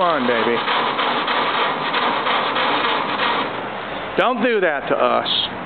Come on, baby. Don't do that to us.